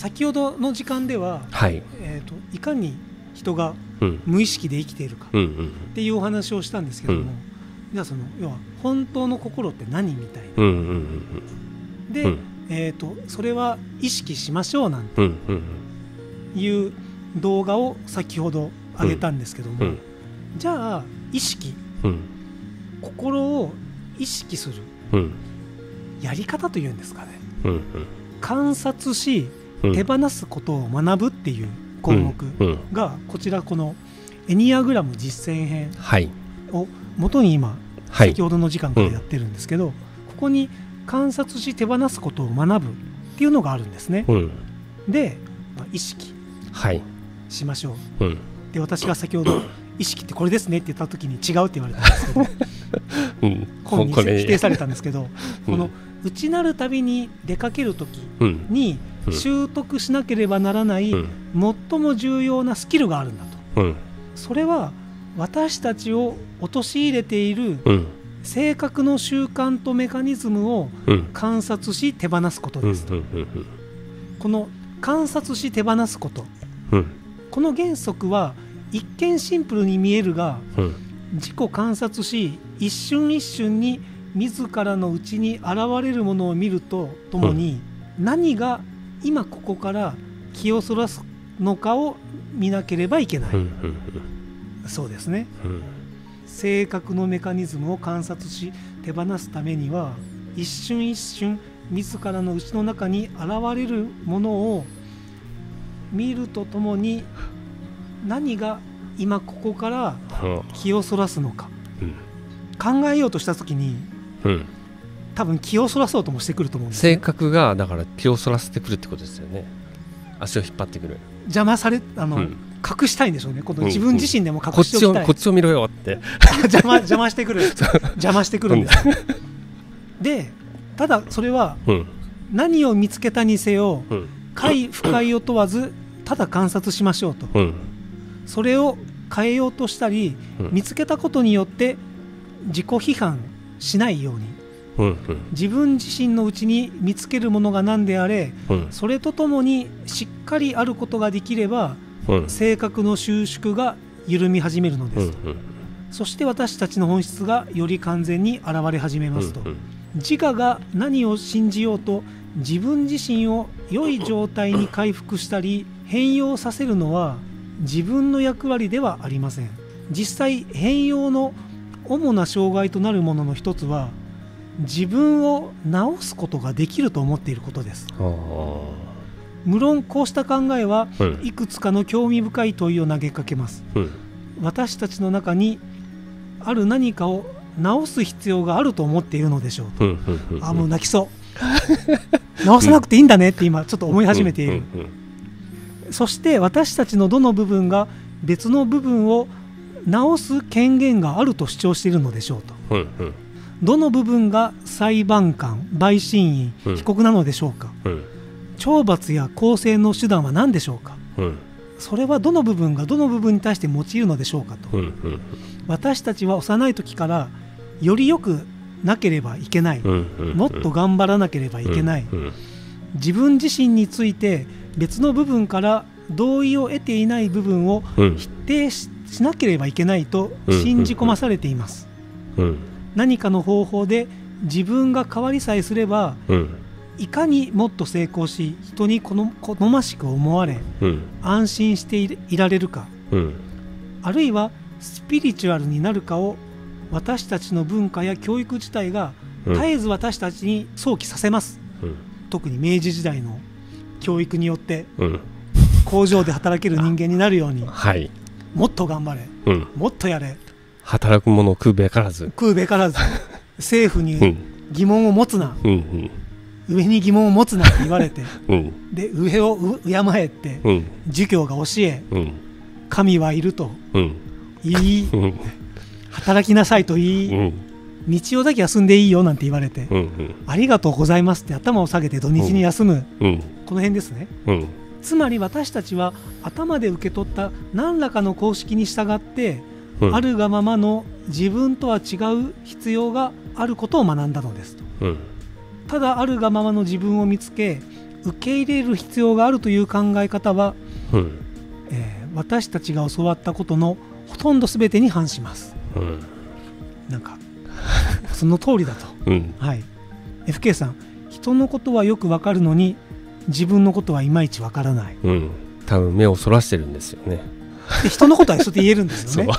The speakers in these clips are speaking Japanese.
先ほどの時間では、はい。えー、といかに人がうん。無意識で生きているかっていうお話をしたんですけども、うん。じゃあその要は本当の心って何みたいな。で、うん。えー、とそれは意識しましょうなんていう動画を先ほど上げたんですけども、うん。じゃあ意識うん。心を意識するうん。やり方というんですかね。うん観察しうん手放すことを学ぶっていう項目うん。がこちらこのエニアグラム実践編はい。を元に今はい。先ほどの時間からやってるんですけど、ここに観察し手放すことを学ぶっていうのがあるんですね。うん。で、まあ意識はい。しましょう。うん。で私が先ほど 意識ってこれですねって言った時に違うって言われたんですけどうん。本に否定されたんですけどうん。この内なる旅に出かける時うん。にうん習得しなければならないうん。最も重要なスキルがあるんだと。うん。それは私たちを陥れているうん。性格の習慣とメカニズムをうん。観察し手放すことうんですと、うん。この観察し手放すこと。うん。この原則は一見シンプルに見えるがうん。自己観察し一瞬一瞬に自らの内に現れるものを見るとともに、何が今ここから気をそらすのかを見なければいけない、うんそうですね。うん。性格のメカニズムを観察し手放すためには一瞬一瞬自らの内の中に現れるものを見るとともに何が今ここからうん気をそらすのか。うん。考えようとした時にうん多分気をそらそうともしてくると思うんです性格がだから気をそらせてくるってことですよね。足を引っ張ってくる。邪魔されあの、うん。隠したいんでしょうね。このうん自分自身でもこ隠しておきたい、こっちを見ろよって。邪魔邪魔してくる。邪魔してくるんです、でただそれはうん。何を見つけたにせようん。快不快を問わずただ観察しましょうと。うん。それを変えようとしたりうん。見つけたことによって自己批判しないように。うんうん自分自身のうちに見つけるものが何であれうん。それとともにしっかりあることができればうん。性格の収縮が緩み始めるのです、うんそして私たちの本質がより完全に現れ始めますと、うん。自我が何を信じようと自分自身を良い状態に回復したり変容させるのは自分の役割ではありません。実際変容の主な障害となるものの一つは自分を治すことができると思っていることです。無論こうした考えはうんいくつかの興味深い問いを投げかけます。うん私たちの中にある何かを治す必要があると思っているのでしょうと。うんうんうんあもう泣きそう。直さなくていいんだねって今ちょっと思い始めている、そして私たちのどの部分が別の部分を直す権限があると主張しているのでしょうとどの部分が裁判官陪審員うん。被告なのでしょうか？うん。懲罰や公正の手段は何でしょうか？うん。それはどの部分がどの部分に対して用いるのでしょうかと。私たちは幼い時からより良くなければいけない。もっと頑張らなければいけない。うん自分自身について別の部分から同意を得ていない部分をうん。否定ししなければいけないと信じ込まされています。うん何かの方法で自分が変わりさえすればうん。いかにもっと成功し人に好好ましく思われうん。安心していいられるかうん。あるいはスピリチュアルになるかを私たちの文化や教育自体がうん。絶えず私たちに想起させます。うん。特に明治時代の教育によってうん。工場で働ける人間になるようにはい。もっと頑張れうん。もっとやれ働く者を食うべからず。食うべからず。政府にうん。疑問を持つな。うんうん。上に疑問を持つなって言われてうん。で上をう敬えってうん。儒教が教えうん。神はいるとうん。言いうん。働きなさいと言いうん。日曜だけ休んでいいよなんて言われてうんありがとうございますって頭を下げて土日に休む。うん。この辺ですね。うん。つまり私たちは頭で受け取った何らかの公式に従ってうん。あるがままの自分とは違う必要があることを学んだのですと。うん。ただあるがままの自分を見つけ受け入れる必要があるという考え方は、うん。えー私たちが教わったことのほとんど全てに反します。うん。なんか その通りだと。うん。はい。FK さん人のことはよくわかるのに自分のことはいまいちわからない。うん。多分目をそらしてるんですよね。で 人のことはそうやって言えるんですよね。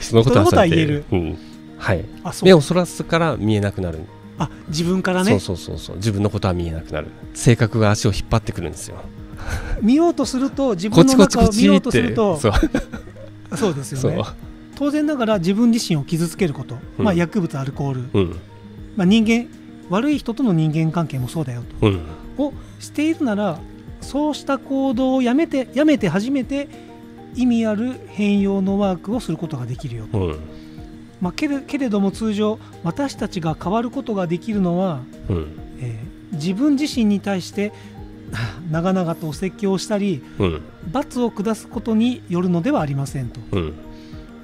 人のことは言える。うん。はい。あそう。目をそらすから見えなくなる。あ自分からね。そうそうそうそう。自分のことは見えなくなる。性格が足を引っ張ってくるんですよ。見ようとすると自分の中を見ようとするとそう。ですよね。当然ながら自分自身を傷つけること、うん。まあ、薬物アルコール、うん。まあ、人間悪い人との人間関係もそうだようん。とをしているならそうした行動をやめてやめて初めて意味ある変容のワークをすることができるよと、うんまあ、けれけれども通常私たちが変わることができるのは、うんえー自分自身に対して 長々とお説教をしたりうん罰を下すことによるのではありませんと。うん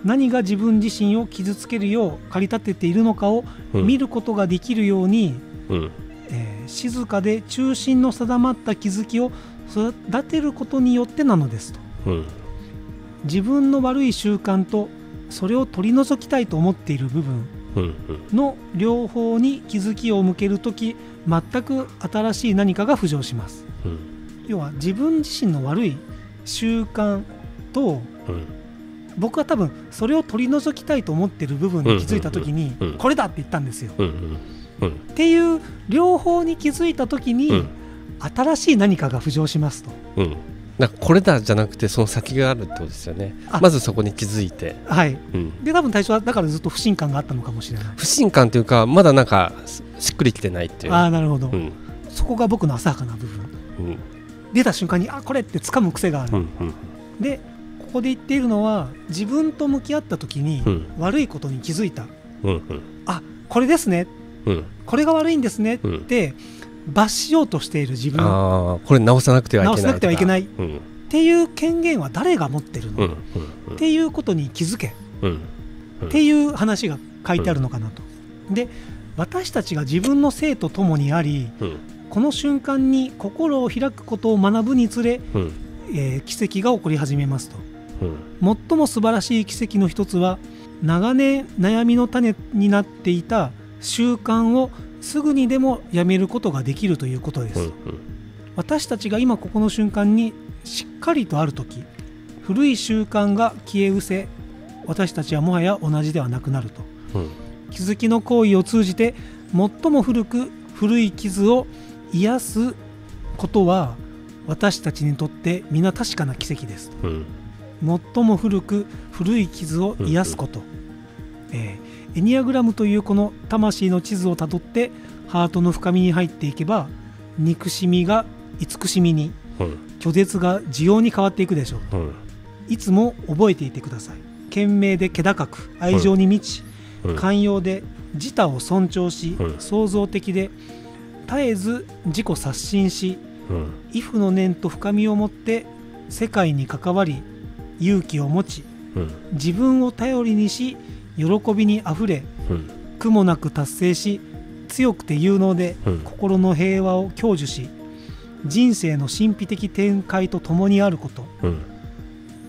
何が自分自身を傷つけるよう駆り立てているのかをうん見ることができるように、うんえー静かで中心の定まった気づきを育てることによってなのですと。うん自分の悪い習慣とそれを取り除きたいと思っている部分うんの両方に気づきを向けるとき全く新しい何かが浮上します。うん。要は自分自身の悪い習慣とうん。僕は多分それを取り除きたいと思ってる部分に気づいた時にうんうんうん。これだって言ったんですよ。うんうん。うんっていう両方に気づいた時に、うん。新しい何かが浮上しますと。うんだからこれだじゃなくてその先があるってことですよね。あ。まずそこに気づいて、はい、うん、で多分最初はだからずっと不信感があったのかもしれない。不信感というかまだなんかししっくりきてないっていう。ああなるほど、うん。そこが僕の浅はかな部分。うん。出た瞬間にあこれって掴む癖がある、うんうん。でここで言っているのは自分と向き合った時にうん。悪いことに気づいた、うんうん。あこれですね。うん。これが悪いんですねっうん。て罰しようとしている自分。これ直さなくてはいけない直さなくてはいけない。うん。ていう権限は誰が持ってるの、うんうんっていうことに気づけ。っていう話が書いてあるのかなと。で私たちが自分の性とともにありうん。この瞬間に心を開くことを学ぶにつれ、うん。えー奇跡が起こり始めますと。うん。最も素晴らしい奇跡の一つは長年悩みの種になっていた習慣をすぐにでもやめることができるということです、うん私たちが今ここの瞬間にしっかりとある時古い習慣が消え失せ私たちはもはや同じではなくなると。うん気づきの行為を通じて最も古く古い傷を癒すことは私たちにとって皆確かな奇跡です。うん。最も古く古い傷を癒すこと、えーエニアグラムというこの魂の地図をたどってハートの深みに入っていけば憎しみが慈しみにうん。拒絶が需要に変わっていくでしょう。うん。いつも覚えていてください。賢明で気高く愛情に満ち、うん。寛容で自他を尊重し、うん。創造的で絶えず自己刷新しうん。畏怖の念と深みを持って世界に関わり勇気を持ちうん。自分を頼りにし喜びにあふれうん。苦もなく達成し強くて有能でうん。心の平和を享受し人生の神秘的展開とともにあること。うん。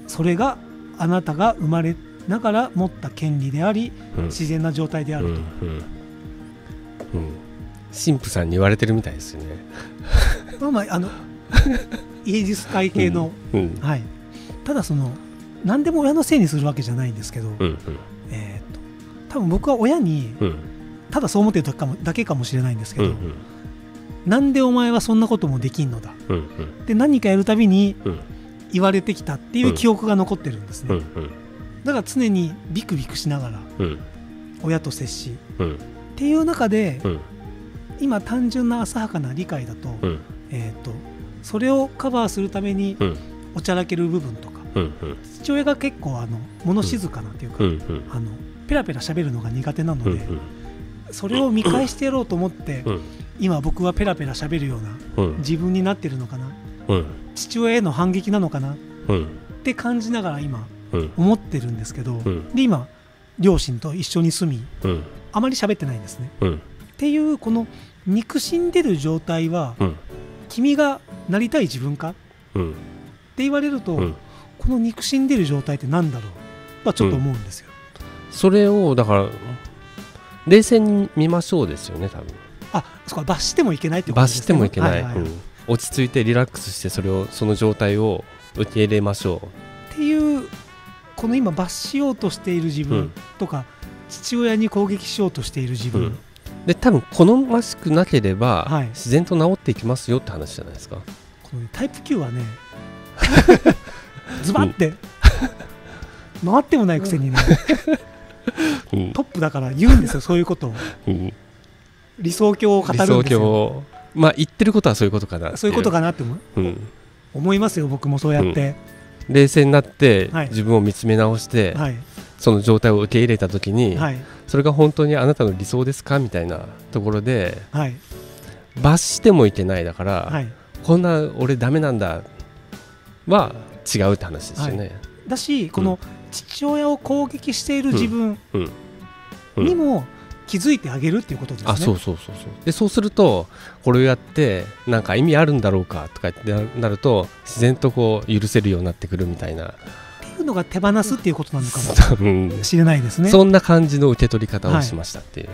それがあなたが生まれながら持った権利でありうん。自然な状態であると、うんうん。うん。神父さんに言われてるみたいですよね。まあまああの イエジス会系の、うん。はい。ただその何でも親のせいにするわけじゃないんですけど、うんえー、と多分僕は親にうん。ただそう思ってる時かもだけかもしれないんですけど、うんなんでお前はそんなこともできんのだ？うんうん。で何かやるたびにうん。言われてきたっていう記憶が残ってるんですね、うん。だから常にビクビクしながらうん。親と接しうん。っていう中で、うん。今単純な浅はかな理解だと,、うん。えー、とそれをカバーするためにうん。おちゃらける部分とかうんうん。父親が結構あの物静かなっていうか、うんうん。あのペラペラ喋るのが苦手なので、うんそれを見返してやろうと思って、うん。今僕はペラペラ喋るようなうん。自分になってるのかなうん。父親への反撃なのかなっうん。て感じながら今うん。思ってるんですけど、うん。で今両親と一緒に住みうん。あまり喋ってないんですね。うん。っていうこの憎しんでる状態はうん。君がなりたい自分か？ってうん言われると、うん。この憎しんでる状態って何だろう？とはちょっと思うんですよ、それをだから冷静に見ましょうですよね多分。あそこは罰してもいけないってことですね。罰してもいけない、ははうん。落ち着いてリラックスしてそれをその状態を受け入れましょっていうこの今罰しようとしている自分うん。とか、父親に攻撃しようとしている自分、うん。うで多分好ましくなければ、はい。自然と治っていきますよって話じゃないですか。このねタイプ Q はね ズバッて、回ってもないくせにね。う んトップだから言うんですよそういうことを。うん。理想郷を語るんですよ。まあ言ってることはそういうことかなそういうことかなって思思いますよ僕もそうやって、冷静になって、はい。自分を見つめ直して、はい。その状態を受け入れた時に、はい。それが本当にあなたの理想ですかみたいなところではい。罰してもいけないだから、はい。こんな俺ダメなんだは違うって話ですよね。だしこの父親を攻撃している自分にも気づいてあげるっていうことですね、あそうそうそうそう。でそうするとこれをやってなんか意味あるんだろうかとかってななると自然とこう許せるようになってくるみたいな、っていうのが手放すっていうことなのかもうんしれないですね。そんな感じの受け取り方をしましたっていう、